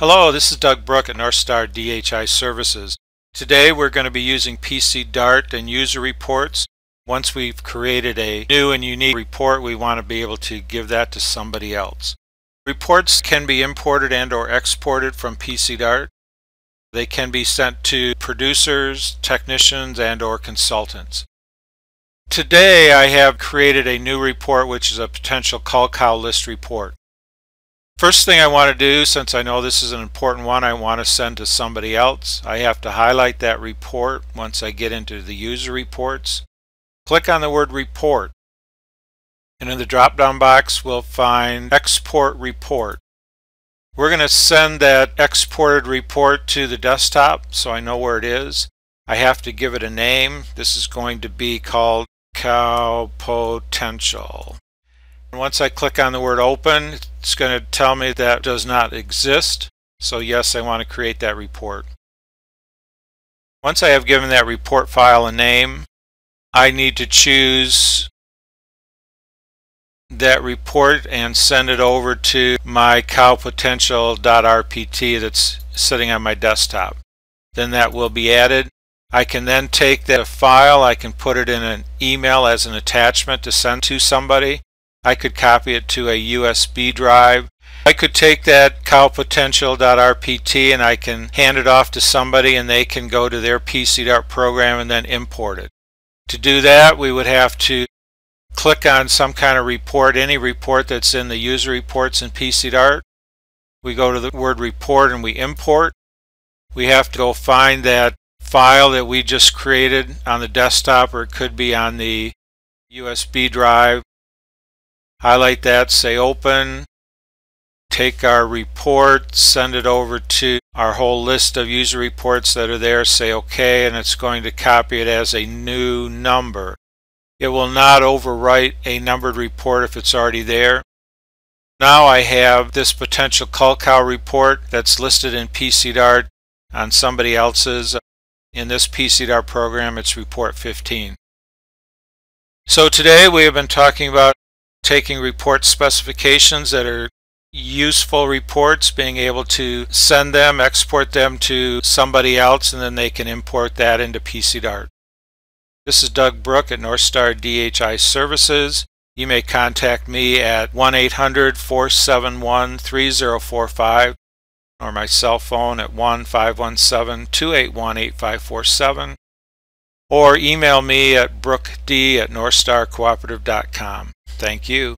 Hello, this is Doug Brook at Northstar DHI Services. Today we're going to be using PCDART and user reports. Once we've created a new and unique report, we want to be able to give that to somebody else. Reports can be imported and or exported from PCDART. They can be sent to producers, technicians, and or consultants. Today I have created a new report which is a potential cull cow list report. First thing I want to do, since I know this is an important one, I want to send to somebody else. I have to highlight that report once I get into the user reports. Click on the word report. And in the drop-down box, we'll find export report. We're going to send that exported report to the desktop so I know where it is. I have to give it a name. This is going to be called cow potential. Once I click on the word open, it's going to tell me that does not exist. So yes, I want to create that report. Once I have given that report file a name, I need to choose that report and send it over to my cowpotential.rpt that's sitting on my desktop. Then that will be added. I can then take that file, I can put it in an email as an attachment to send to somebody. I could copy it to a USB drive. I could take that cowpotential.rpt and I can hand it off to somebody and they can go to their PCDART program and then import it. To do that we would have to click on some kind of report, any report that's in the user reports in PCDART. We go to the word report and we import. We have to go find that file that we just created on the desktop or it could be on the USB drive highlight that, say open, take our report, send it over to our whole list of user reports that are there, say OK, and it's going to copy it as a new number. It will not overwrite a numbered report if it's already there. Now I have this potential cow report that's listed in PCDART on somebody else's. In this PCDART program, it's report 15. So today we have been talking about taking report specifications that are useful reports, being able to send them, export them to somebody else, and then they can import that into PCDART. This is Doug Brook at Northstar DHI Services. You may contact me at 1-800-471-3045 or my cell phone at 1-517-281-8547 or email me at brookd at northstarcooperative.com. Thank you.